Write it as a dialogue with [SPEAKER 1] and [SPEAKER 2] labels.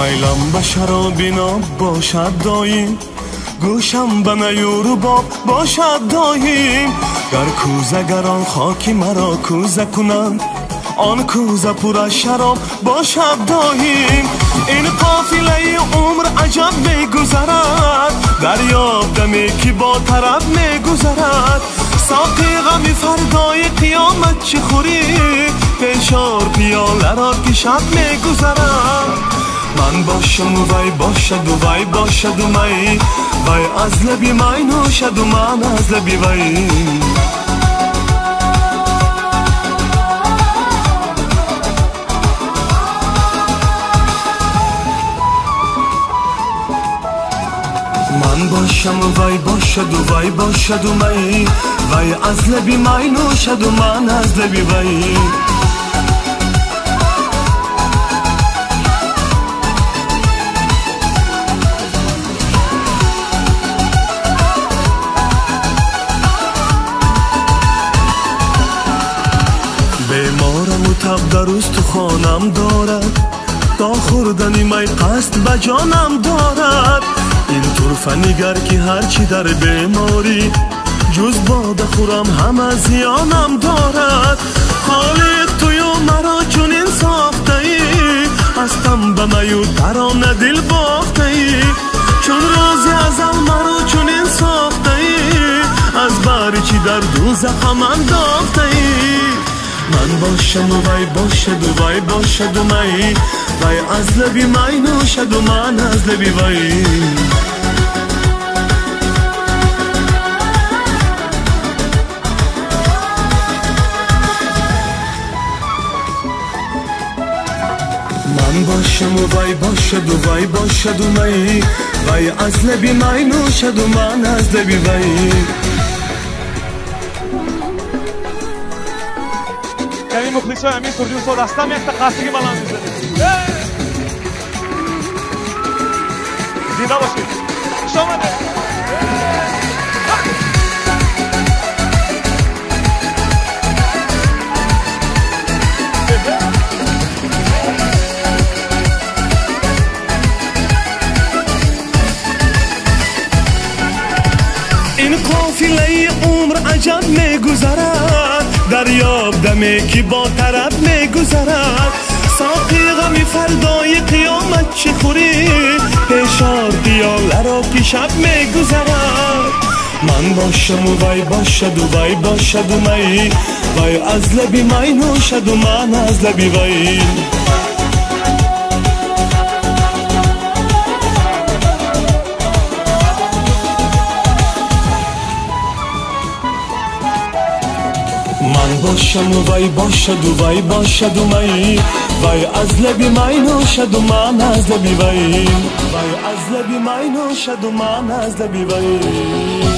[SPEAKER 1] میلم به شرابی ناب باشد دایم گوشم به نیورو باب باشد دایم گر کوزه گران خاکی مرا کوزه کنند آن کوزه پر از شراب باشد دایم این قافله عمر عجب میگذرد دریاب دمی که با طرف میگذرد ساقی غمی فردای قیامت چه خوری پیشار پیاله را که شب میگذرد من باشم و وی باشد و وی باشد و می وی از لبی می نوشد و من از لبی وی من باشم و وی باشد و وی باشد و می وی از لبی می نوشد و من از لبی وی تب در تو خانم دارد. تا خوردنی می قصد به جانم دارد. این طرف نگر که هرچی در بیماری جز باده خورم همه زیانم دارد. خالق توی مرا چون ساخته ای هستم به میو ترانه دل باخته ای چون روزی ازم مرا چون ساخته ای از باری چی در دوزخم انداخته ای من باشم و وی باشد و وی باشد و می وی از لبی می نوشد و من از لبی وی من باشم و وی باشد و وی باشد و می وی از لبی می نوشد و من از لبی وی
[SPEAKER 2] یعنی مخلص های امین استاد هستم یک تا قصدی بلند می‌زنید زنده باشید خوش آمده
[SPEAKER 1] این قافله عمر عجب میگذرد دریاب دمی که با طرف میگذرد. ساقی غمی فردای قیامت چه خوری؟ پیشار پیاله را که شب میگذرد. من باشم و باشد و باشد و می. وی از لبی می نوشد و من از لبی وی. من باشم و وی باشد و وی باشد و می وی از لبی می نوشد و من از لبی وی. وی از لبی می نوشد و من از لبی وی.